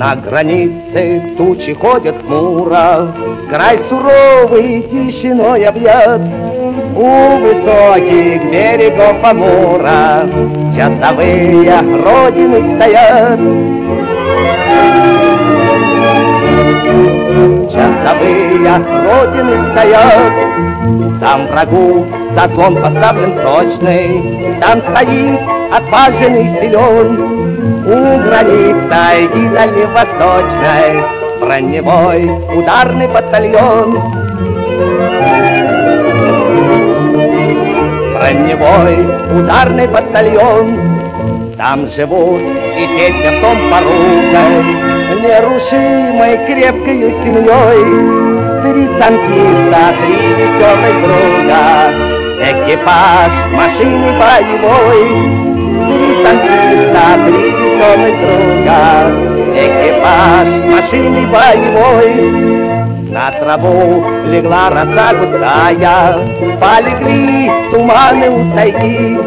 границы тучи ходят хмуро, Край суровый тишиной объят. У высоких берегов Амура Часовые родины стоят. Часовые родины стоят. Там врагу заслон поставлен прочный, Там стоит отваженный силен, у границ тайги дальневосточной Броневой ударный батальон. Броневой ударный батальон. Там живут и песня в том порукой Нерушимой крепкой семьей танкиста, три веселых друга Экипаж машины боевой Три танкиста, три веселых друга, Экипаж машины боевой. На траву легла роса густая, Полегли туманы у тайги.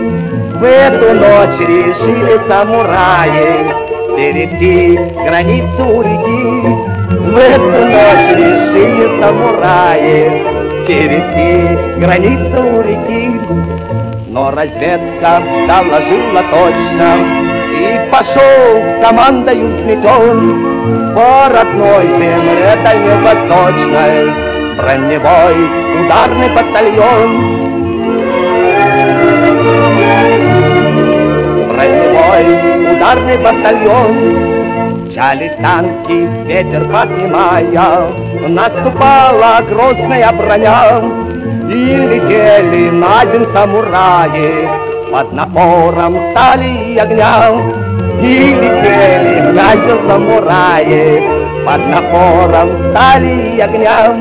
В эту ночь решили самураи Перейти границу реки. В эту ночь решили самураи. Перейти границу реки. Но разведка доложила точно, И пошел командою взметен По родной земле дальневосточной Броневой ударный батальон. Броневой ударный батальон Мчались танки, ветер поднимая, Наступала грозная броня, и летели на земь самураи Под напором стали и огня. И летели на земь самураи Под напором стали и огня.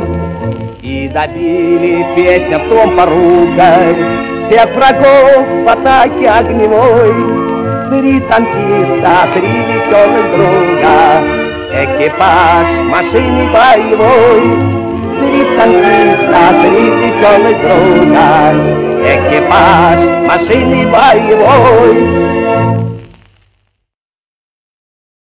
И добили песня в том поругой Всех врагов в атаке огневой Три танкиста, три веселых друга. Экипаж машины боевой. Три танкиста, три веселых друга, Экипаж машины боевой.